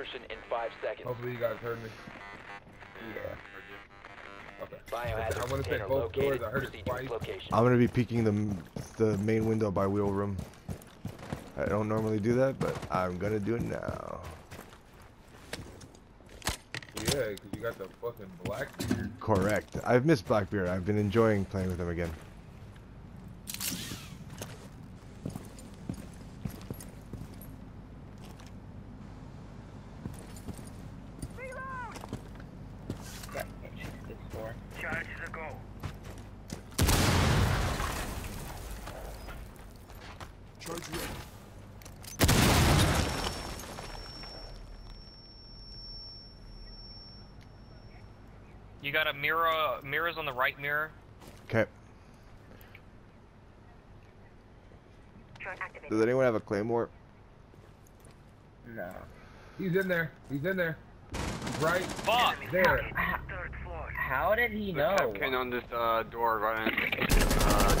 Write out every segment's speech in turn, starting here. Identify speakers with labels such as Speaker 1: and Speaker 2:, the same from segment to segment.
Speaker 1: insertion in five seconds.
Speaker 2: Hopefully you guys heard me.
Speaker 3: Yeah.
Speaker 2: Okay.
Speaker 1: Biohazard
Speaker 2: I want to
Speaker 1: container
Speaker 2: say both doors.
Speaker 1: located.
Speaker 2: I heard it
Speaker 1: Proceed to its
Speaker 2: twice.
Speaker 1: location.
Speaker 4: I'm gonna be peeking the the main window by wheel room. I don't normally do that, but I'm gonna do it now.
Speaker 2: Yeah, because you got the fucking black beard.
Speaker 4: Correct. I've missed Blackbeard. I've been enjoying playing with him again.
Speaker 3: Got entry to Charge door.
Speaker 5: You got a mirror, mirrors on the right mirror.
Speaker 4: Okay. Does anyone have a claymore?
Speaker 3: No.
Speaker 2: He's in there. He's in there. He's right
Speaker 5: Fuck!
Speaker 2: there.
Speaker 3: How did he know?
Speaker 6: Captain on this uh, door right in uh,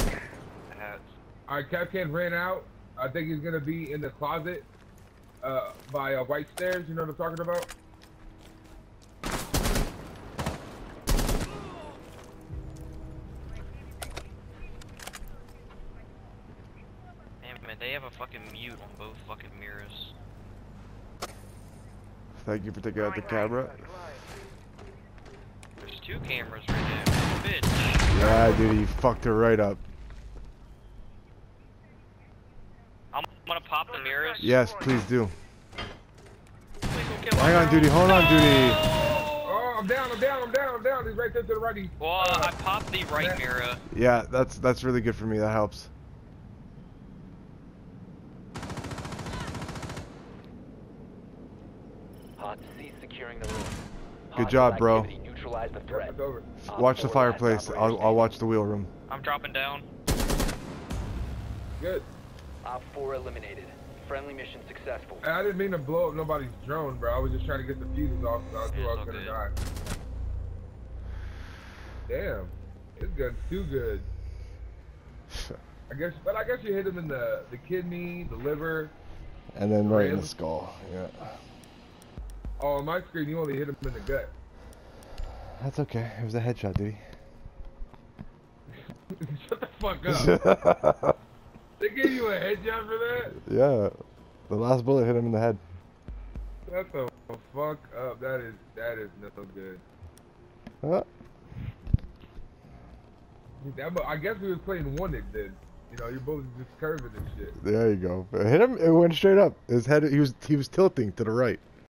Speaker 6: hats.
Speaker 2: All right, Captain ran out. I think he's gonna be in the closet uh, by uh, White Stairs. You know what I'm talking about?
Speaker 5: Damn man, they have a fucking mute on both fucking mirrors.
Speaker 4: Thank you for taking out the camera.
Speaker 5: There's two cameras right there. Bitch.
Speaker 4: Yeah, dude, he fucked her right up.
Speaker 5: I'm gonna pop the mirrors.
Speaker 4: Yes, please do.
Speaker 5: Please
Speaker 4: Hang on,
Speaker 5: girl.
Speaker 4: duty. Hold on, duty.
Speaker 2: Oh, I'm down. I'm down. I'm down. I'm down. He's right there to the righty.
Speaker 5: Well,
Speaker 2: Uh,
Speaker 5: I popped the right mirror.
Speaker 4: Yeah, that's that's really good for me. That helps.
Speaker 1: Hot cease securing the room.
Speaker 4: Good job, bro.
Speaker 1: Activity Neutralize the threat.
Speaker 2: it's over.
Speaker 4: F- Watch the
Speaker 1: Op four last
Speaker 4: fireplace. I'll I'll watch the wheel room.
Speaker 5: I'm dropping down.
Speaker 2: Good.
Speaker 1: Op 4 eliminated. Friendly mission successful.
Speaker 2: I didn't mean to blow up nobody's drone, bro. I was just trying to get the fuses off. because I
Speaker 5: Yeah,
Speaker 2: knew I was gonna die. Damn, it's good. Too good. I guess, but I guess you hit him in the the kidney, the liver.
Speaker 4: And then right in the skull. Yeah.
Speaker 2: Oh, on my screen, you only hit him in the gut.
Speaker 4: That's okay. It was a headshot, dude.
Speaker 2: Shut the fuck up. they gave you a headshot for that?
Speaker 4: yeah. The last bullet hit him in the head.
Speaker 2: Shut the fuck up. That is that is no good.
Speaker 4: Huh?
Speaker 2: That, I guess we was playing one it did. You know, you're both just curving and shit.
Speaker 4: There you go. Hit him. It went straight up. His head. He was he was tilting to the right.